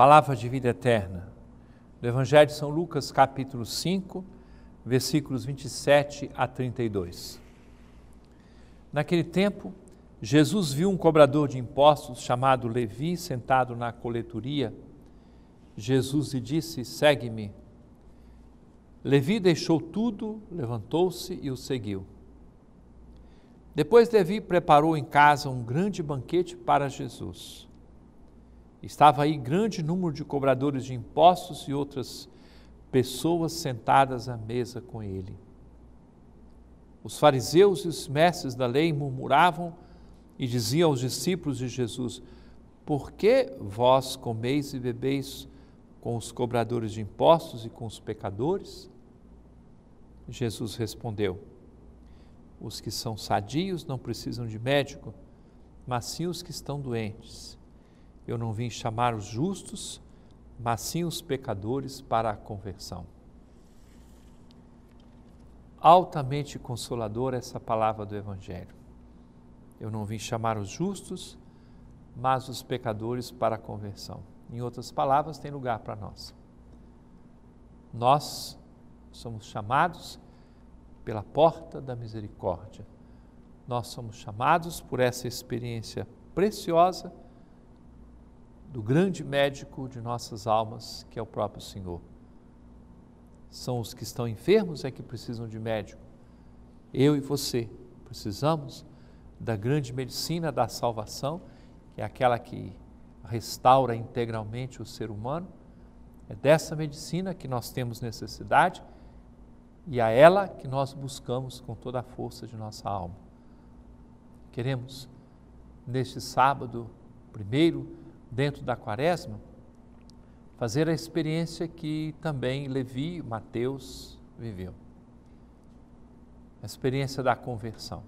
Palavra de vida eterna. Do Evangelho de São Lucas, capítulo 5, versículos 27 a 32. Naquele tempo, Jesus viu um cobrador de impostos chamado Levi sentado na coletoria. Jesus lhe disse: Segue-me. Levi deixou tudo, levantou-se e o seguiu. Depois Levi preparou em casa um grande banquete para Jesus. Estava aí grande número de cobradores de impostos e outras pessoas sentadas à mesa com ele. Os fariseus e os mestres da lei murmuravam e diziam aos discípulos de Jesus: Por que vós comeis e bebeis com os cobradores de impostos e com os pecadores? Jesus respondeu: Os que são sadios não precisam de médico, mas sim os que estão doentes. Eu não vim chamar os justos, mas sim os pecadores para a conversão. Altamente consoladora essa palavra do Evangelho. Eu não vim chamar os justos, mas os pecadores para a conversão. Em outras palavras, tem lugar para nós. Nós somos chamados pela porta da misericórdia. Nós somos chamados por essa experiência preciosa do grande médico de nossas almas, que é o próprio Senhor. São os que estão enfermos é que precisam de médico. Eu e você precisamos da grande medicina da salvação, que é aquela que restaura integralmente o ser humano. É dessa medicina que nós temos necessidade e a ela que nós buscamos com toda a força de nossa alma. Queremos, neste sábado, primeiro dentro da quaresma, fazer a experiência que também Levi, Mateus viveu. A experiência da conversão.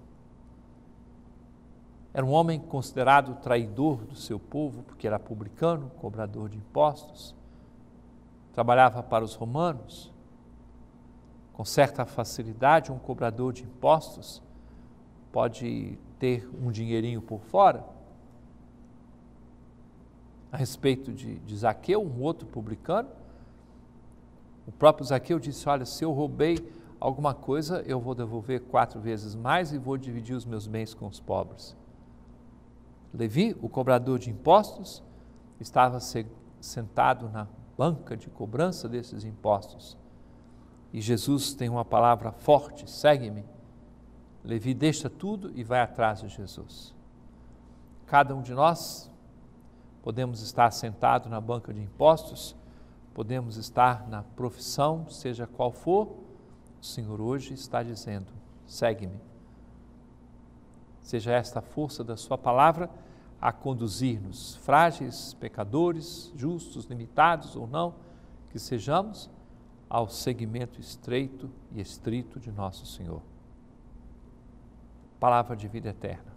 Era um homem considerado traidor do seu povo, porque era publicano, cobrador de impostos, trabalhava para os romanos. Com certa facilidade, um cobrador de impostos pode ter um dinheirinho por fora, a respeito de, de Zaqueu, um outro publicano. O próprio Zaqueu disse: Olha, se eu roubei alguma coisa, eu vou devolver quatro vezes mais e vou dividir os meus bens com os pobres. Levi, o cobrador de impostos, estava sentado na banca de cobrança desses impostos. E Jesus tem uma palavra forte: segue-me. Levi deixa tudo e vai atrás de Jesus. Cada um de nós podemos estar sentado na banca de impostos, podemos estar na profissão, seja qual for, o Senhor hoje está dizendo: segue-me. Seja esta a força da Sua palavra a conduzir-nos, frágeis, pecadores, justos, limitados ou não, que sejamos, ao seguimento estreito e estrito de nosso Senhor. Palavra de vida eterna.